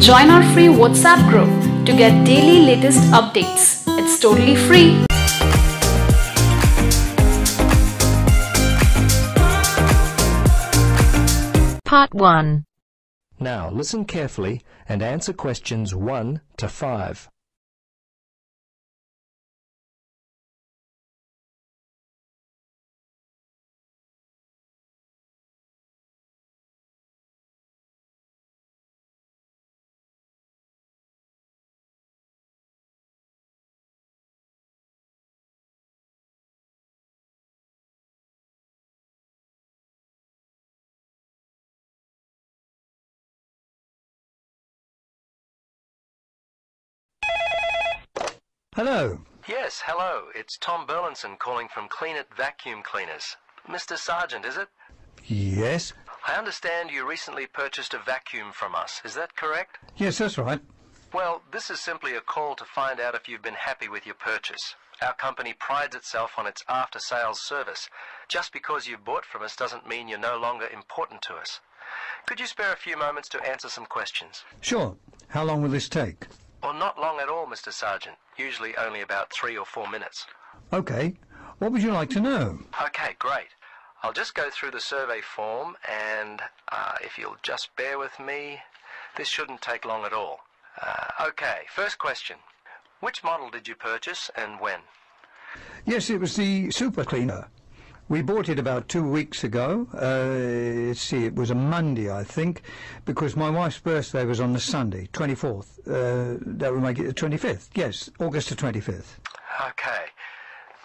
Join our free WhatsApp group to get daily latest updates. It's totally free. Part 1. Now listen carefully and answer questions 1 to 5. Hello. Yes, hello. It's Tom Burlinson calling from Clean It Vacuum Cleaners. Mr. Sargent, is it? Yes. I understand you recently purchased a vacuum from us. Is that correct? Yes, that's right. Well, this is simply a call to find out if you've been happy with your purchase. Our company prides itself on its after-sales service. Just because you've bought from us doesn't mean you're no longer important to us. Could you spare a few moments to answer some questions? Sure. How long will this take? Well, not long at all, Mr. Sergeant. Usually only about three or four minutes. Okay. What would you like to know? Okay, great. I'll just go through the survey form and uh, if you'll just bear with me, this shouldn't take long at all. Uh, okay, first question. Which model did you purchase and when? Yes, it was the super cleaner. We bought it about two weeks ago. Uh, let's see, it was a Monday, I think, because my wife's birthday was on the Sunday, 24th. Uh, that would make it the 25th. Yes, August the 25th. Okay.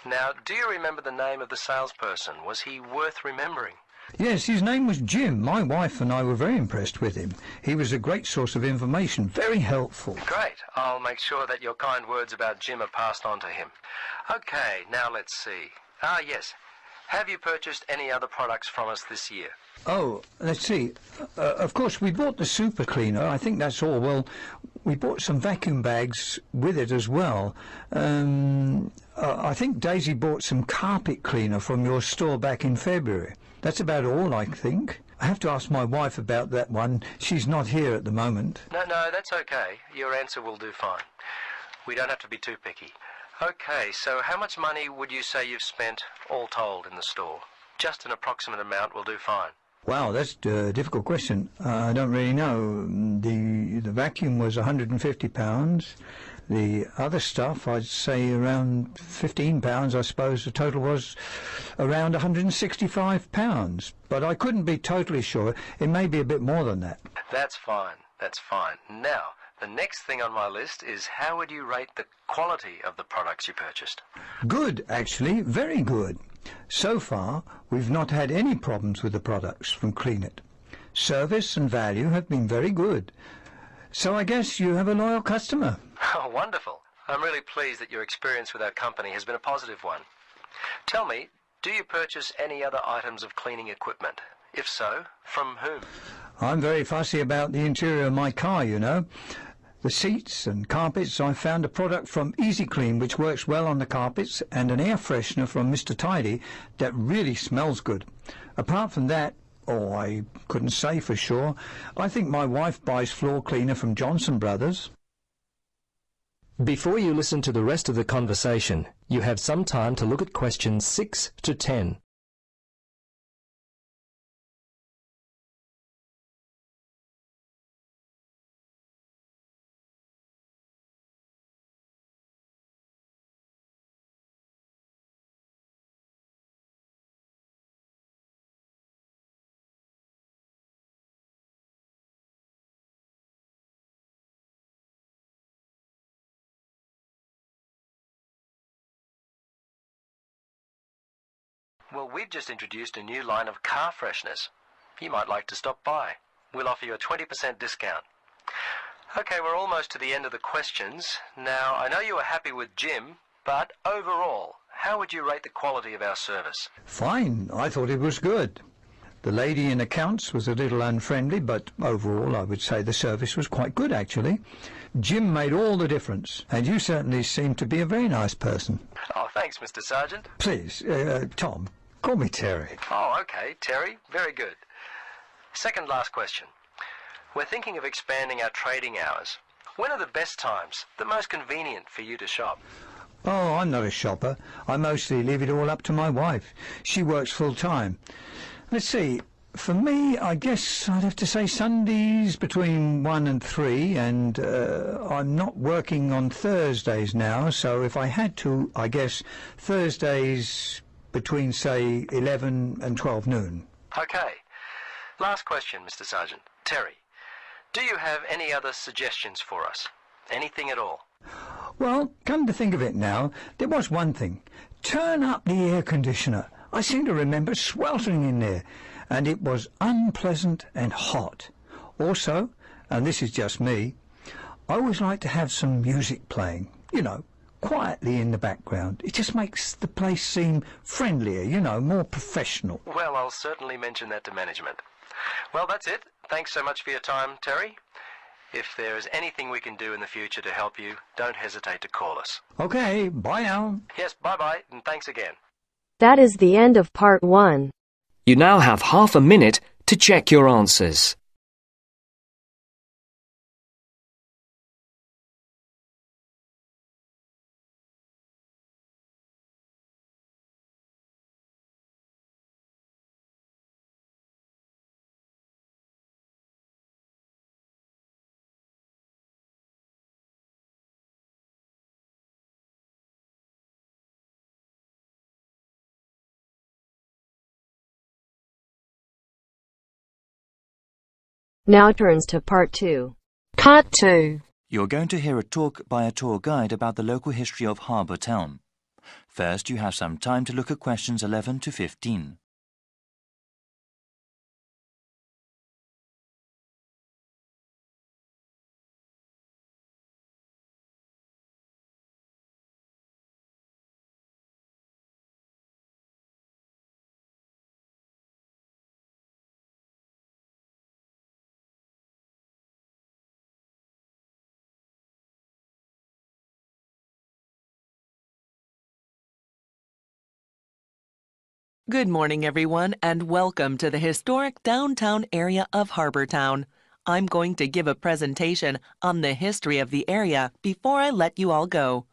Now, do you remember the name of the salesperson? Was he worth remembering? Yes, his name was Jim. My wife and I were very impressed with him. He was a great source of information, very helpful. Great. I'll make sure that your kind words about Jim are passed on to him. Okay, now let's see. Ah, yes. Have you purchased any other products from us this year? Oh, let's see. Uh, of course, we bought the super cleaner. I think that's all. Well, we bought some vacuum bags with it as well. Um, uh, I think Daisy bought some carpet cleaner from your store back in February. That's about all, I think. I have to ask my wife about that one. She's not here at the moment. No, no, that's okay. Your answer will do fine. We don't have to be too picky. Okay, so how much money would you say you've spent all told in the store? Just an approximate amount will do fine. Wow, that's a difficult question. Uh, I don't really know. The the vacuum was 150 pounds. The other stuff, I'd say around 15 pounds. I suppose the total was around 165 pounds. But I couldn't be totally sure. It may be a bit more than that. That's fine. That's fine. Now, the next thing on my list is how would you rate the quality of the products you purchased? Good, actually, very good. So far, we've not had any problems with the products from Clean It. Service and value have been very good. So I guess you have a loyal customer. Oh, wonderful. I'm really pleased that your experience with our company has been a positive one. Tell me, do you purchase any other items of cleaning equipment? If so, from whom? I'm very fussy about the interior of my car, you know. The seats and carpets, I found a product from Easy Clean which works well on the carpets and an air freshener from Mr. Tidy that really smells good. Apart from that, oh, I couldn't say for sure. I think my wife buys floor cleaner from Johnson Brothers. Before you listen to the rest of the conversation, you have some time to look at questions 6 to 10. Well, we've just introduced a new line of car fresheners. You might like to stop by. We'll offer you a 20% discount. Okay, we're almost to the end of the questions. Now, I know you were happy with Jim, but overall, how would you rate the quality of our service? Fine, I thought it was good. The lady in accounts was a little unfriendly, but overall I would say the service was quite good actually. Jim made all the difference, and you certainly seem to be a very nice person. Oh, thanks, Mr. Sergeant. Please, uh, Tom, call me Terry. Oh, okay, Terry. Very good. Second last question. We're thinking of expanding our trading hours. When are the best times, the most convenient for you to shop? Oh, I'm not a shopper. I mostly leave it all up to my wife. She works full time. Let's see. For me, I guess I'd have to say Sundays between 1 and 3, and uh, I'm not working on Thursdays now, so if I had to, I guess Thursdays between, say, 11 and 12 noon. Okay. Last question, Mr. Sergeant. Terry, do you have any other suggestions for us? Anything at all? Well, come to think of it now, there was one thing. Turn up the air conditioner. I seem to remember sweltering in there, and it was unpleasant and hot. Also, and this is just me, I always like to have some music playing, you know, quietly in the background. It just makes the place seem friendlier, you know, more professional. Well, I'll certainly mention that to management. Well, that's it. Thanks so much for your time, Terry. If there is anything we can do in the future to help you, don't hesitate to call us. Okay, bye now. Yes, bye bye, and thanks again. That is the end of part 1. You now have half a minute to check your answers. Now turns to part 2. Part 2. You're going to hear a talk by a tour guide about the local history of Harbour Town. First, you have some time to look at questions 11 to 15. Good morning, everyone, and welcome to the historic downtown area of Harbortown. I'm going to give a presentation on the history of the area before I let you all go.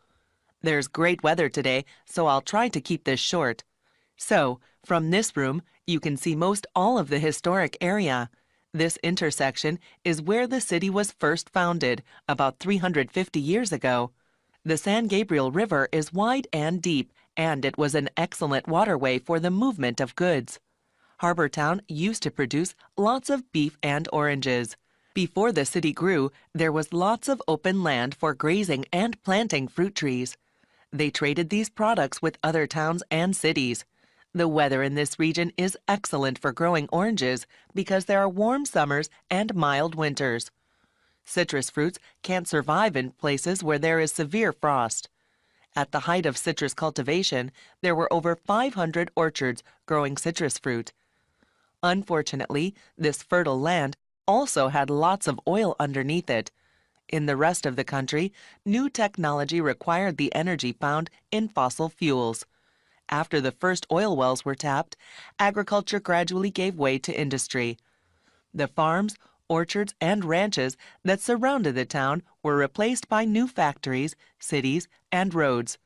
There's great weather today, so I'll try to keep this short. So, from this room, you can see most all of the historic area. This intersection is where the city was first founded, about 350 years ago. The San Gabriel River is wide and deep, and it was an excellent waterway for the movement of goods. Harbortown used to produce lots of beef and oranges. Before the city grew, there was lots of open land for grazing and planting fruit trees. They traded these products with other towns and cities. The weather in this region is excellent for growing oranges because there are warm summers and mild winters. Citrus fruits can't survive in places where there is severe frost. At the height of citrus cultivation, there were over 500 orchards growing citrus fruit. Unfortunately, this fertile land also had lots of oil underneath it. In the rest of the country, new technology required the energy found in fossil fuels. After the first oil wells were tapped, agriculture gradually gave way to industry. The farms, orchards, and ranches that surrounded the town were replaced by new factories, cities, and roads.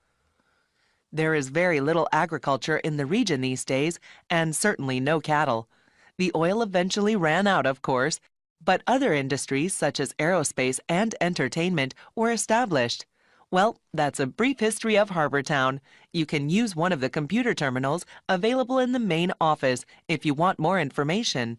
There is very little agriculture in the region these days, and certainly no cattle. The oil eventually ran out, of course, but other industries such as aerospace and entertainment were established. Well, that's a brief history of Harbortown. You can use one of the computer terminals available in the main office if you want more information.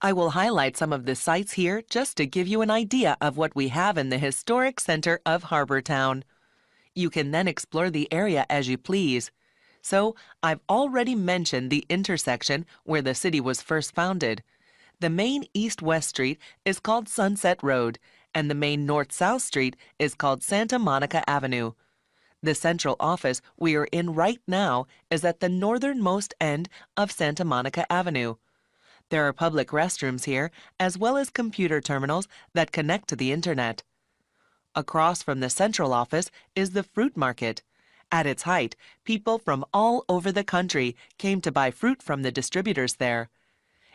I will highlight some of the sites here just to give you an idea of what we have in the historic center of Harbortown. You can then explore the area as you please. So I've already mentioned the intersection where the city was first founded. The main east west street is called Sunset Road, and the main north south street is called Santa Monica Avenue. The central office we are in right now is at the northernmost end of Santa Monica Avenue. There are public restrooms here, as well as computer terminals that connect to the internet. Across from the central office is the fruit market. At its height, people from all over the country came to buy fruit from the distributors there.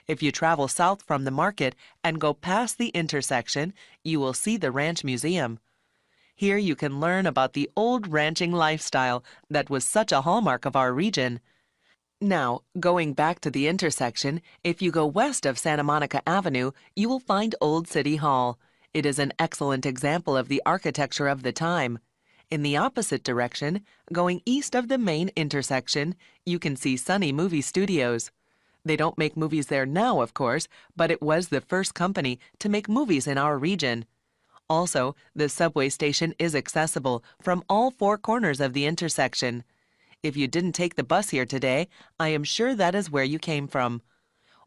If you travel south from the market and go past the intersection, you will see the Ranch Museum. Here you can learn about the old ranching lifestyle that was such a hallmark of our region. Now, going back to the intersection, if you go west of Santa Monica Avenue, you will find Old City Hall. It is an excellent example of the architecture of the time. In the opposite direction, going east of the main intersection, you can see Sunny Movie Studios. They don't make movies there now, of course, but it was the first company to make movies in our region. Also, the subway station is accessible from all four corners of the intersection. If you didn't take the bus here today, I am sure that is where you came from.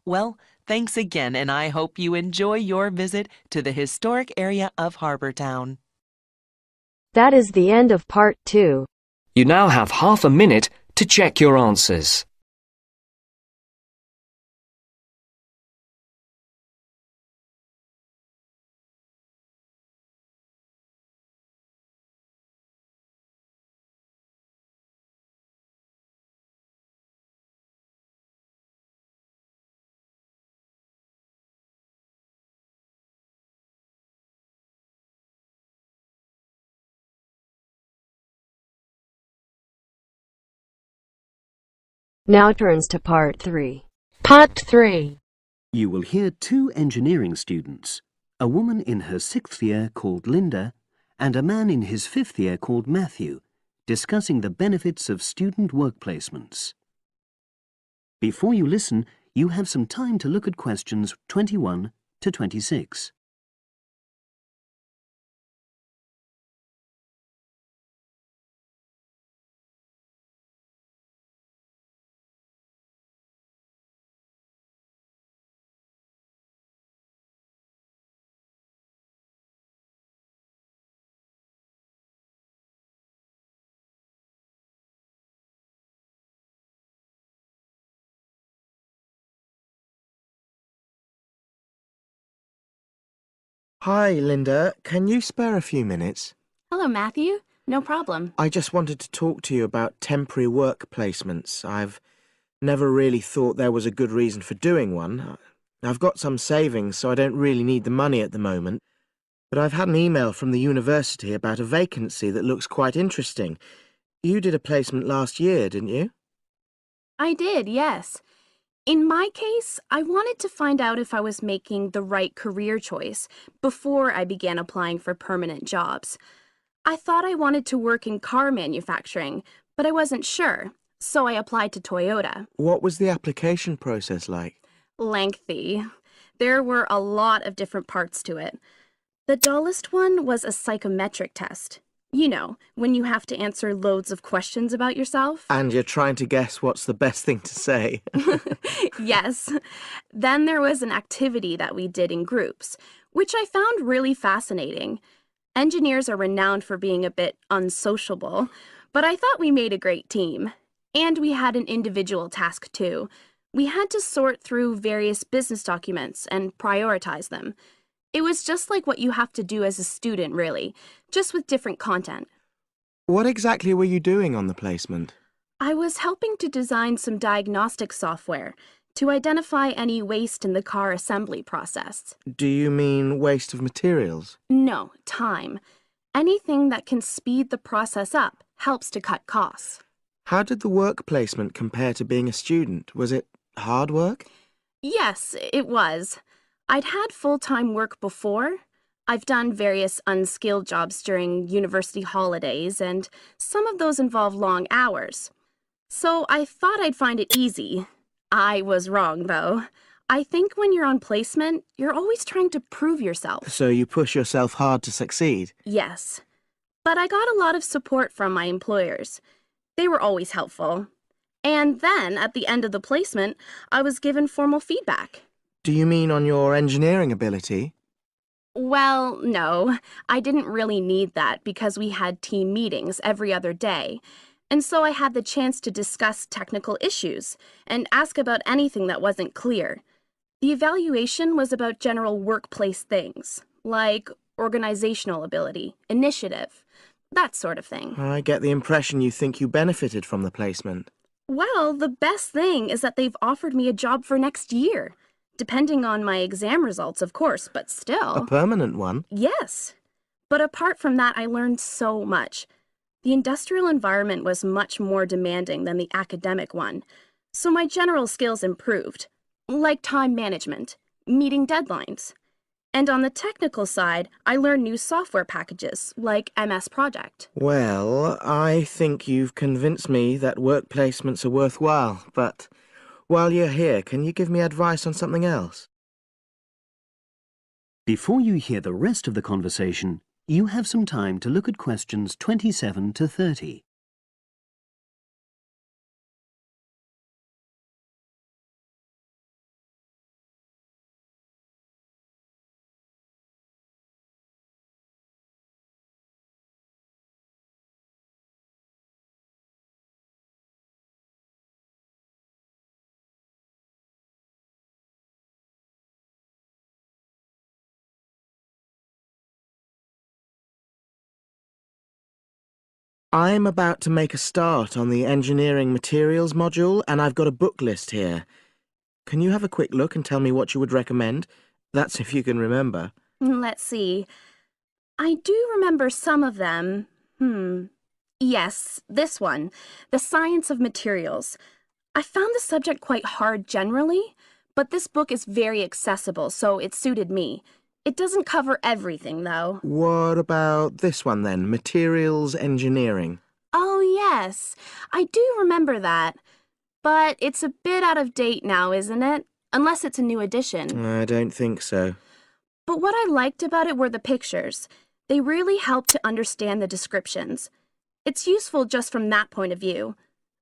Well, thanks again, and I hope you enjoy your visit to the historic area of Harbortown. That is the end of part two. You now have half a minute to check your answers. Now turns to part three. Part three. You will hear two engineering students, a woman in her sixth year called Linda and a man in his fifth year called Matthew, discussing the benefits of student work placements. Before you listen, you have some time to look at questions 21 to 26. Hi, Linda. Can you spare a few minutes? Hello, Matthew. No problem. I just wanted to talk to you about temporary work placements. I've never really thought there was a good reason for doing one. I've got some savings, so I don't really need the money at the moment. But I've had an email from the university about a vacancy that looks quite interesting. You did a placement last year, didn't you? I did, yes. In my case, I wanted to find out if I was making the right career choice before I began applying for permanent jobs. I thought I wanted to work in car manufacturing, but I wasn't sure, so I applied to Toyota. What was the application process like? Lengthy. There were a lot of different parts to it. The dullest one was a psychometric test. You know, when you have to answer loads of questions about yourself. And you're trying to guess what's the best thing to say. yes. Then there was an activity that we did in groups, which I found really fascinating. Engineers are renowned for being a bit unsociable, but I thought we made a great team. And we had an individual task too. We had to sort through various business documents and prioritize them. It was just like what you have to do as a student, really, just with different content. What exactly were you doing on the placement? I was helping to design some diagnostic software to identify any waste in the car assembly process. Do you mean waste of materials? No, time. Anything that can speed the process up helps to cut costs. How did the work placement compare to being a student? Was it hard work? Yes, it was. I'd had full-time work before. I've done various unskilled jobs during university holidays, and some of those involve long hours. So I thought I'd find it easy. I was wrong, though. I think when you're on placement, you're always trying to prove yourself. So you push yourself hard to succeed? Yes. But I got a lot of support from my employers. They were always helpful. And then, at the end of the placement, I was given formal feedback. Do you mean on your engineering ability? Well, no, I didn't really need that because we had team meetings every other day. And so I had the chance to discuss technical issues and ask about anything that wasn't clear. The evaluation was about general workplace things, like organizational ability, initiative, that sort of thing. I get the impression you think you benefited from the placement. Well, the best thing is that they've offered me a job for next year. Depending on my exam results, of course, but still. A permanent one? Yes. But apart from that, I learned so much. The industrial environment was much more demanding than the academic one, so my general skills improved, like time management, meeting deadlines. And on the technical side, I learned new software packages, like MS Project. Well, I think you've convinced me that work placements are worthwhile, but while you're here, can you give me advice on something else? Before you hear the rest of the conversation, you have some time to look at questions 27 to 30. I'm about to make a start on the engineering materials module, and I've got a book list here. Can you have a quick look and tell me what you would recommend? That's if you can remember. Let's see. I do remember some of them. Hmm. Yes, this one. The Science of Materials. I found the subject quite hard generally, but this book is very accessible, so it suited me. It doesn't cover everything, though. What about this one then? Materials engineering. Oh, yes. I do remember that. But it's a bit out of date now, isn't it? Unless it's a new edition. I don't think so. But what I liked about it were the pictures. They really helped to understand the descriptions. It's useful just from that point of view.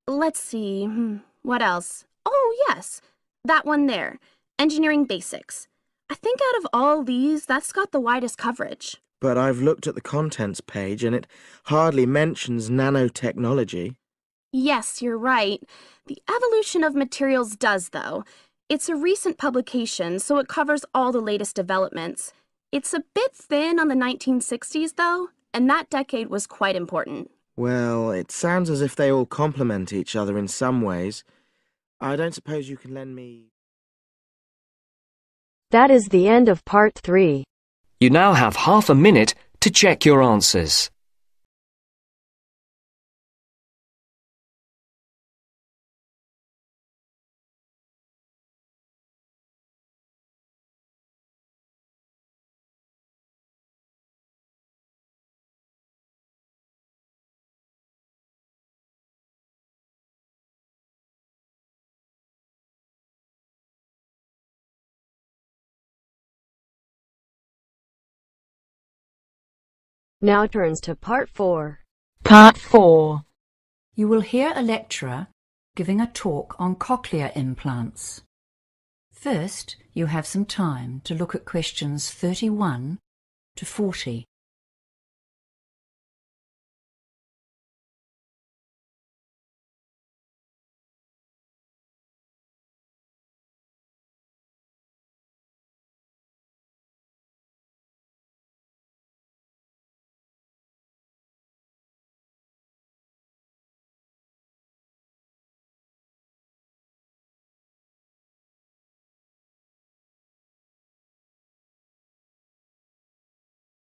Let's see, hmm, what else? Oh, yes, that one there, Engineering Basics. I think out of all these, that's got the widest coverage. But I've looked at the contents page and it hardly mentions nanotechnology. Yes, you're right. The evolution of materials does, though. It's a recent publication, so it covers all the latest developments. It's a bit thin on the 1960s, though, and that decade was quite important. Well, it sounds as if they all complement each other in some ways. I don't suppose you can lend me. That is the end of part 3. You now have half a minute to check your answers. Now turns to part 4. Part 4. You will hear a lecturer giving a talk on cochlear implants. First, you have some time to look at questions 31 to 40.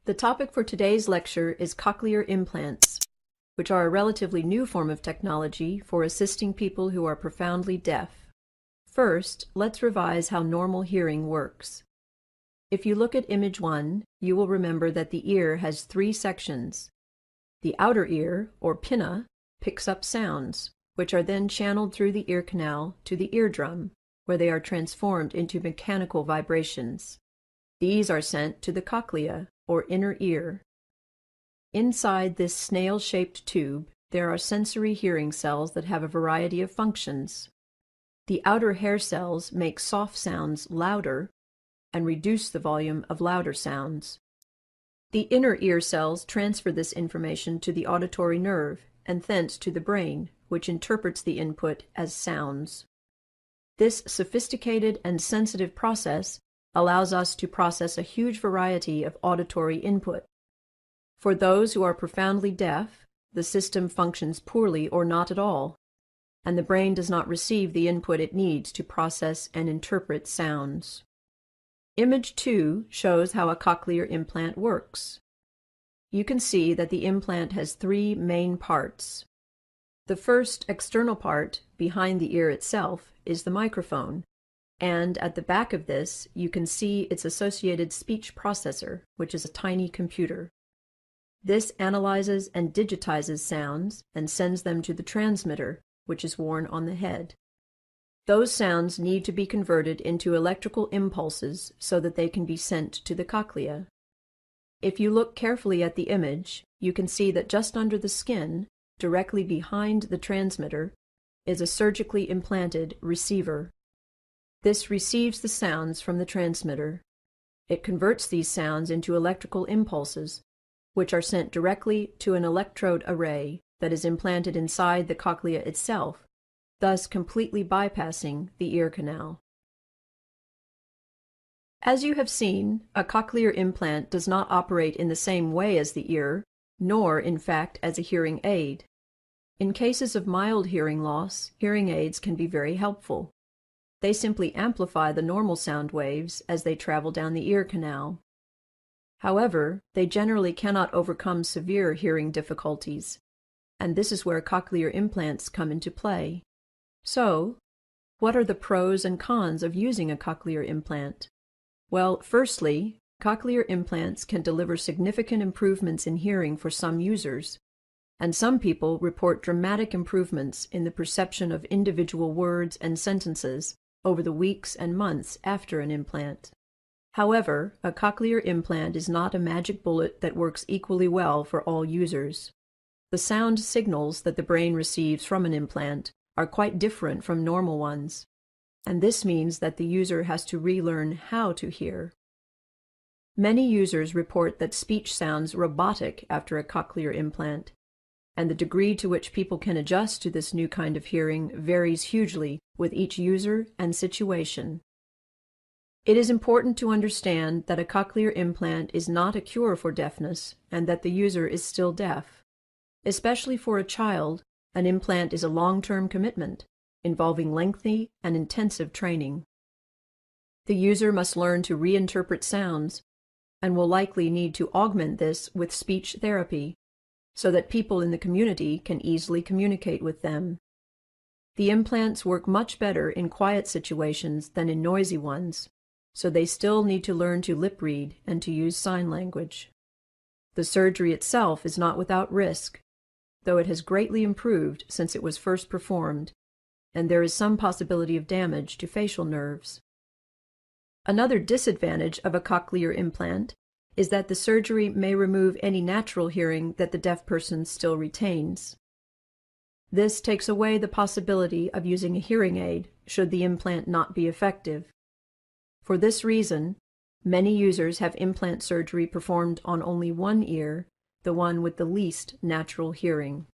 The topic for today's lecture is cochlear implants, which are a relatively new form of technology for assisting people who are profoundly deaf. First, let's revise how normal hearing works. If you look at image 1, you will remember that the ear has three sections. The outer ear, or pinna, picks up sounds, which are then channeled through the ear canal to the eardrum, where they are transformed into mechanical vibrations. These are sent to the cochlea, or inner ear. Inside this snail-shaped tube there are sensory hearing cells that have a variety of functions. The outer hair cells make soft sounds louder and reduce the volume of louder sounds. The inner ear cells transfer this information to the auditory nerve and thence to the brain, which interprets the input as sounds. This sophisticated and sensitive process allows us to process a huge variety of auditory input. For those who are profoundly deaf, the system functions poorly or not at all, and the brain does not receive the input it needs to process and interpret sounds. Image 2 shows how a cochlear implant works. You can see that the implant has three main parts. The first external part, behind the ear itself, is the microphone, and at the back of this you can see its associated speech processor, which is a tiny computer. This analyzes and digitizes sounds and sends them to the transmitter, which is worn on the head. Those sounds need to be converted into electrical impulses so that they can be sent to the cochlea. If you look carefully at the image, you can see that just under the skin, directly behind the transmitter, is a surgically implanted receiver. This receives the sounds from the transmitter. It converts these sounds into electrical impulses, which are sent directly to an electrode array that is implanted inside the cochlea itself thus completely bypassing the ear canal. As you have seen, a cochlear implant does not operate in the same way as the ear, nor, in fact, as a hearing aid. In cases of mild hearing loss, hearing aids can be very helpful. They simply amplify the normal sound waves as they travel down the ear canal. However, they generally cannot overcome severe hearing difficulties, and this is where cochlear implants come into play. So, what are the pros and cons of using a cochlear implant? Well, firstly, cochlear implants can deliver significant improvements in hearing for some users, and some people report dramatic improvements in the perception of individual words and sentences over the weeks and months after an implant. However, a cochlear implant is not a magic bullet that works equally well for all users. The sound signals that the brain receives from an implant are quite different from normal ones, and this means that the user has to relearn how to hear. Many users report that speech sounds robotic after a cochlear implant, and the degree to which people can adjust to this new kind of hearing varies hugely with each user and situation. It is important to understand that a cochlear implant is not a cure for deafness and that the user is still deaf. Especially for a child, an implant is a long-term commitment involving lengthy and intensive training. The user must learn to reinterpret sounds and will likely need to augment this with speech therapy so that people in the community can easily communicate with them. The implants work much better in quiet situations than in noisy ones, so they still need to learn to lip read and to use sign language. The surgery itself is not without risk, though it has greatly improved since it was first performed, and there is some possibility of damage to facial nerves. Another disadvantage of a cochlear implant is that the surgery may remove any natural hearing that the deaf person still retains. This takes away the possibility of using a hearing aid should the implant not be effective. For this reason, many users have implant surgery performed on only one ear the one with the least natural hearing.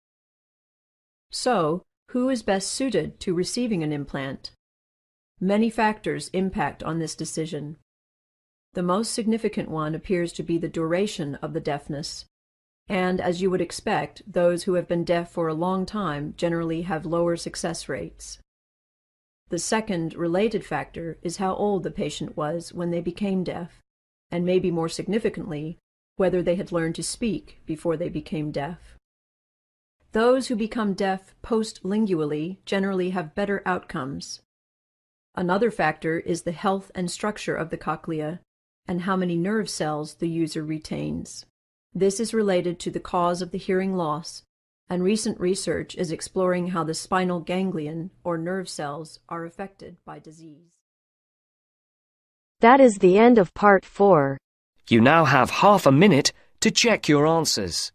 So, who is best suited to receiving an implant? Many factors impact on this decision. The most significant one appears to be the duration of the deafness, and as you would expect, those who have been deaf for a long time generally have lower success rates. The second related factor is how old the patient was when they became deaf, and maybe more significantly, whether they had learned to speak before they became deaf. Those who become deaf postlingually generally have better outcomes. Another factor is the health and structure of the cochlea and how many nerve cells the user retains. This is related to the cause of the hearing loss, and recent research is exploring how the spinal ganglion or nerve cells are affected by disease. That is the end of part 4. You now have half a minute to check your answers.